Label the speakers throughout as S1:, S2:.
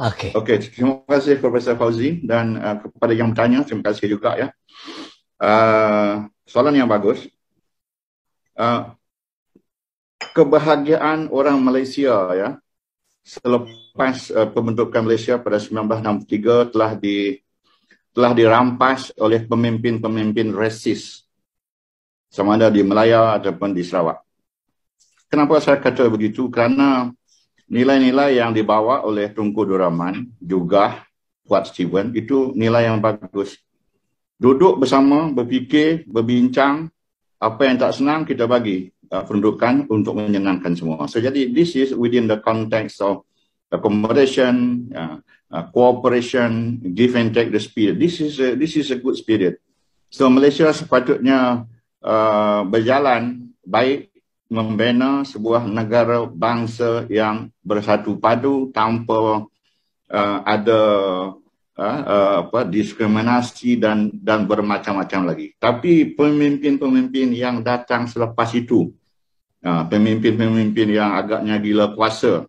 S1: Okey.
S2: Okey, terima kasih Profesor Fauzi dan uh, kepada yang bertanya, terima kasih juga ya. Uh, soalan yang bagus. Uh, kebahagiaan orang Malaysia ya selepas uh, pembentukan Malaysia pada 1963 telah di telah dirampas oleh pemimpin-pemimpin resis sama ada di Melaya ataupun di Sarawak. Kenapa saya kata begitu? Kerana nilai-nilai yang dibawa oleh Tunku Duraman juga Fuad Steven itu nilai yang bagus. Duduk bersama, berfikir, berbincang, apa yang tak senang kita bagi uh, perundukan untuk menyenangkan semua. So jadi this is within the context of accommodation, uh, uh, cooperation, give and take the spirit. This is a, this is a good spirit. So Malaysia sepatutnya uh, berjalan baik membina sebuah negara bangsa yang bersatu padu tanpa uh, ada uh, uh, apa diskriminasi dan dan bermacam-macam lagi. Tapi pemimpin-pemimpin yang datang selepas itu, uh, pemimpin-pemimpin yang agaknya gila kuasa,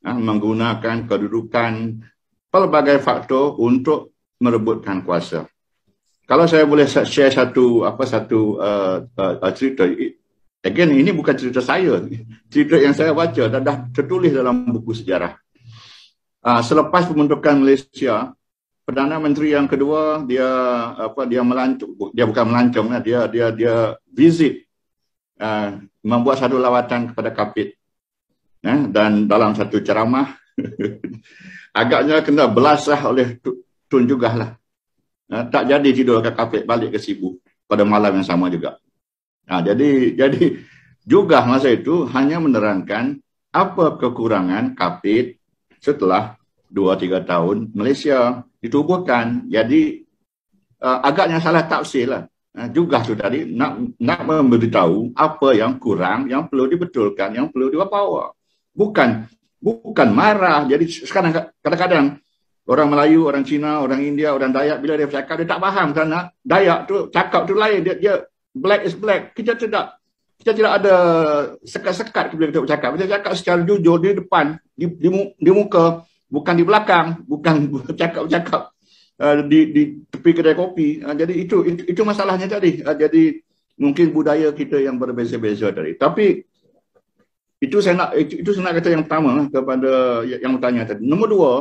S2: uh, menggunakan kedudukan pelbagai faktor untuk merebutkan kuasa. Kalau saya boleh share satu apa satu uh, uh, cerita Again, ini bukan cerita saya. Cerita yang saya baca dan dah tertulis dalam buku sejarah. Uh, selepas pembentukan Malaysia, Perdana Menteri yang kedua dia apa dia melancong dia bukan melancong lah, dia dia dia visit uh, membuat satu lawatan kepada Kapit. Uh, dan dalam satu ceramah agaknya kena belasah oleh Tun juga lah. Uh, tak jadi tidur ke Kapit balik ke Sibu pada malam yang sama juga. Nah, jadi jadi juga masa itu hanya menerangkan apa kekurangan kapit setelah 2-3 tahun Malaysia ditubuhkan. Jadi uh, agaknya salah tafsir lah. Uh, juga tu tadi nak nak memberitahu apa yang kurang, yang perlu dibetulkan, yang perlu dibawa. Bukan bukan marah. Jadi sekarang kadang-kadang orang Melayu, orang Cina, orang India, orang Dayak bila dia bercakap dia tak faham kerana Dayak tu cakap tu lain dia dia black is black. Kita tidak kita tidak ada sekat-sekat bila kita bercakap. Kita cakap secara jujur di depan, di, di, di muka, bukan di belakang, bukan bercakap-cakap uh, di, di tepi kedai kopi. Uh, jadi itu, itu itu masalahnya tadi. Uh, jadi mungkin budaya kita yang berbeza-beza tadi. Tapi itu saya nak itu, itu saya nak kata yang pertama kepada yang bertanya tadi. Nombor dua,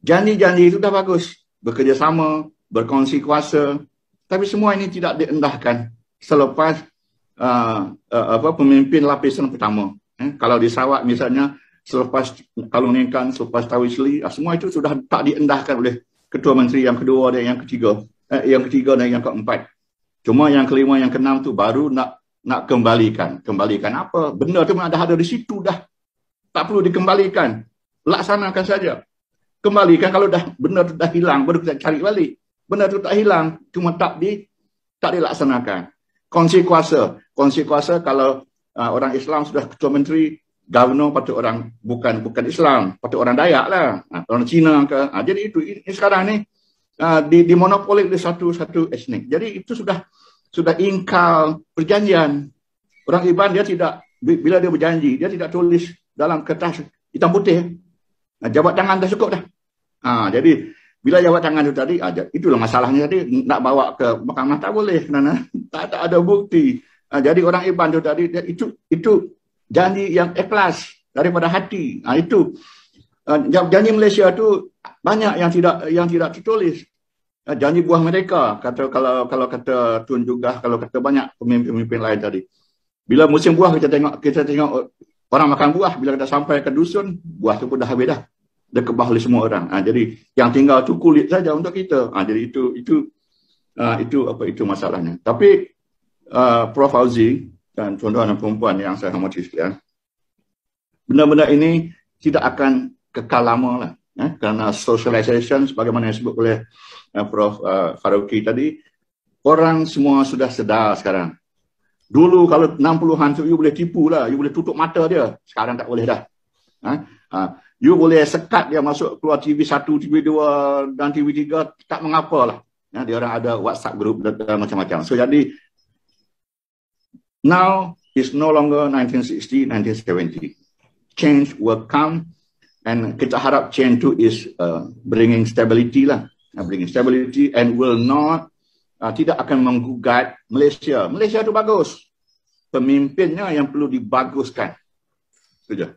S2: janji-janji itu dah bagus. Bekerjasama, berkongsi kuasa, tapi semua ini tidak diendahkan selepas uh, uh, apa pemimpin lapisan pertama. Eh, kalau di Sarawak misalnya selepas kalau Ningkan, selepas Tawisli, uh, semua itu sudah tak diendahkan oleh ketua menteri yang kedua dan yang ketiga, eh, yang ketiga dan yang keempat. Cuma yang kelima, yang keenam tu baru nak nak kembalikan. Kembalikan apa? Benda tu ada ada di situ dah. Tak perlu dikembalikan. Laksanakan saja. Kembalikan kalau dah benda tu dah hilang, baru kita cari balik benda itu tak hilang cuma tak di tak dilaksanakan. Kongsi kuasa. Kongsi kuasa kalau uh, orang Islam sudah ketua menteri governor patut orang bukan bukan Islam patut orang Dayak lah. Uh, orang Cina ke. Uh, jadi itu ini sekarang ni uh, di di monopoli di satu satu etnik jadi itu sudah sudah ingkar perjanjian. Orang Iban dia tidak bila dia berjanji dia tidak tulis dalam kertas hitam putih. Uh, jabat tangan dah cukup dah. Uh, jadi bila jawab tangan itu tadi, aja itulah masalahnya tadi nak bawa ke mahkamah tak boleh kerana tak, tak ada bukti. Ha, jadi orang iban itu tadi itu itu janji yang ikhlas daripada hati. Ha, itu janji Malaysia itu banyak yang tidak yang tidak tertulis. Janji buah mereka kata kalau kalau kata Tun juga kalau kata banyak pemimpin-pemimpin lain tadi. Bila musim buah kita tengok kita tengok orang makan buah bila kita sampai ke dusun buah itu pun dah habis dah dikebah oleh semua orang. Ha, jadi yang tinggal tu kulit saja untuk kita. Ha, jadi itu itu uh, itu apa itu masalahnya. Tapi uh, Prof Fauzi dan tuan-tuan dan perempuan yang saya hormati sekalian, benda-benda ini tidak akan kekal lama lah. Eh, kerana socialization sebagaimana yang disebut oleh uh, Prof uh, Faruqi tadi, orang semua sudah sedar sekarang. Dulu kalau 60-an tu you boleh tipu lah, you boleh tutup mata dia. Sekarang tak boleh dah. Ha? Ha you boleh sekat dia masuk keluar TV1, TV2 dan TV3 tak mengapalah. Ya, dia orang ada WhatsApp group dan, dan macam-macam. So jadi now is no longer 1960, 1970. Change will come and kita harap change tu is uh, bringing stability lah uh, bringing stability and will not uh, tidak akan menggugat Malaysia Malaysia tu bagus pemimpinnya yang perlu dibaguskan itu je